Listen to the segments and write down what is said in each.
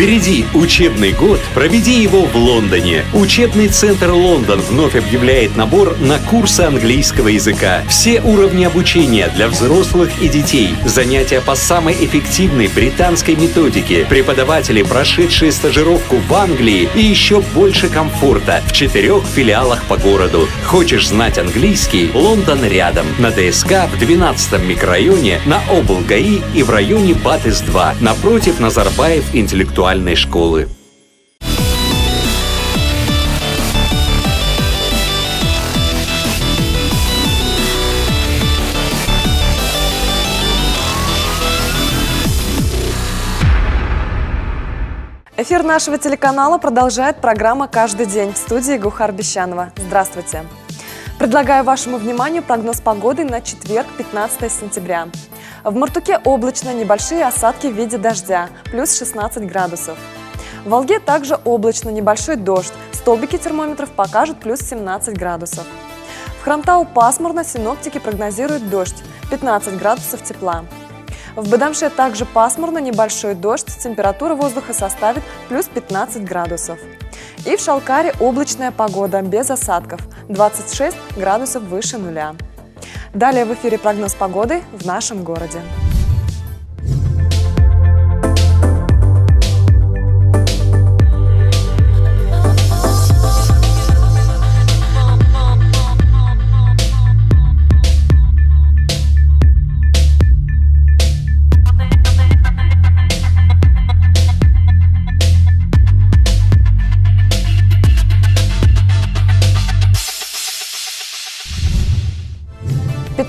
Впереди учебный год, проведи его в Лондоне. Учебный центр Лондон вновь объявляет набор на курсы английского языка. Все уровни обучения для взрослых и детей, занятия по самой эффективной британской методике, преподаватели, прошедшие стажировку в Англии и еще больше комфорта в четырех филиалах по городу. Хочешь знать английский? Лондон рядом. На ДСК в 12 микрорайоне, на Облгаи и в районе Батыс-2, напротив Назарбаев интеллектуальной школы. Эфир нашего телеканала продолжает программа «Каждый день» в студии Гухар Бещанова. Здравствуйте. Предлагаю вашему вниманию прогноз погоды на четверг, 15 сентября. В Мартуке облачно, небольшие осадки в виде дождя, плюс 16 градусов. В Волге также облачно, небольшой дождь, столбики термометров покажут плюс 17 градусов. В Храмтау пасмурно, синоптики прогнозируют дождь, 15 градусов тепла. В Бадамше также пасмурно, небольшой дождь, температура воздуха составит плюс 15 градусов. И в Шалкаре облачная погода, без осадков, 26 градусов выше нуля. Далее в эфире прогноз погоды в нашем городе.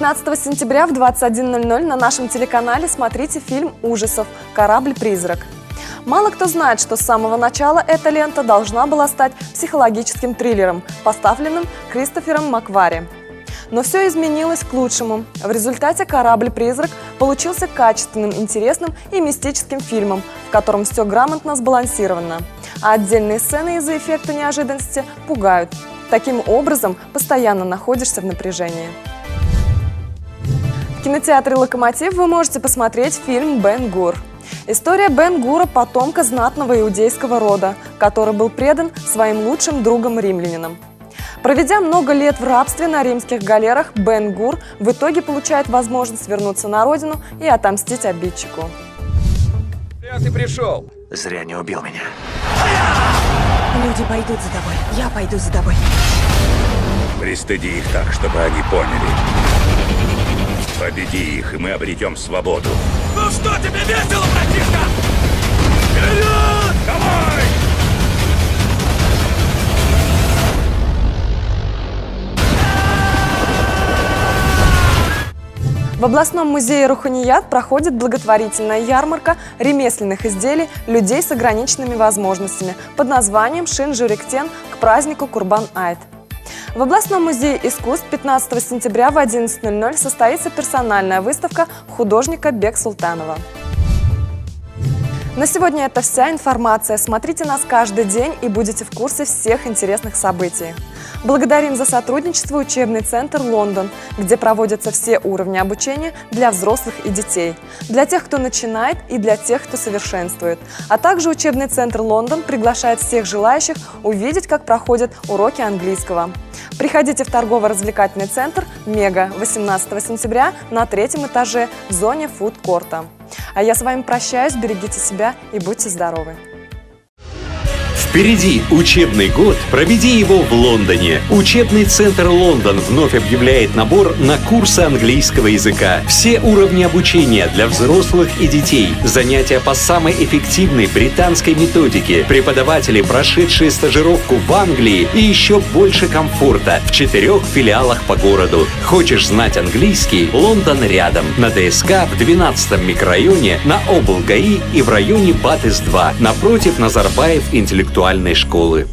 15 сентября в 21.00 на нашем телеканале смотрите фильм ужасов «Корабль-призрак». Мало кто знает, что с самого начала эта лента должна была стать психологическим триллером, поставленным Кристофером Маквари. Но все изменилось к лучшему. В результате «Корабль-призрак» получился качественным, интересным и мистическим фильмом, в котором все грамотно сбалансировано. А отдельные сцены из-за эффекта неожиданности пугают. Таким образом, постоянно находишься в напряжении. В кинотеатре «Локомотив» вы можете посмотреть фильм «Бен Гур». История Бен Гура – потомка знатного иудейского рода, который был предан своим лучшим другом-римлянином. Проведя много лет в рабстве на римских галерах, Бен Гур в итоге получает возможность вернуться на родину и отомстить обидчику. Зря ты пришел. Зря не убил меня. Люди пойдут за тобой. Я пойду за тобой. Пристыди их так, чтобы они поняли. Победи их, и мы обретем свободу. Ну что тебе весело, братишка? Вперед! Давай! В областном музее Руханият проходит благотворительная ярмарка ремесленных изделий людей с ограниченными возможностями под названием «Шин Журектен» к празднику Курбан-Айт. В областном музее искусств 15 сентября в 11.00 состоится персональная выставка художника Бек Султанова. На сегодня это вся информация. Смотрите нас каждый день и будете в курсе всех интересных событий. Благодарим за сотрудничество учебный центр «Лондон», где проводятся все уровни обучения для взрослых и детей, для тех, кто начинает и для тех, кто совершенствует. А также учебный центр «Лондон» приглашает всех желающих увидеть, как проходят уроки английского. Приходите в торгово-развлекательный центр «Мега» 18 сентября на третьем этаже в зоне фудкорта. А я с вами прощаюсь, берегите себя и будьте здоровы! Впереди учебный год, проведи его в Лондоне. Учебный центр Лондон вновь объявляет набор на курсы английского языка. Все уровни обучения для взрослых и детей, занятия по самой эффективной британской методике, преподаватели, прошедшие стажировку в Англии и еще больше комфорта в четырех филиалах по городу. Хочешь знать английский? Лондон рядом. На ДСК в 12 микрорайоне, на Облгаи и в районе Батыс-2, напротив Назарбаев интеллектуальной интеллектуальной школы.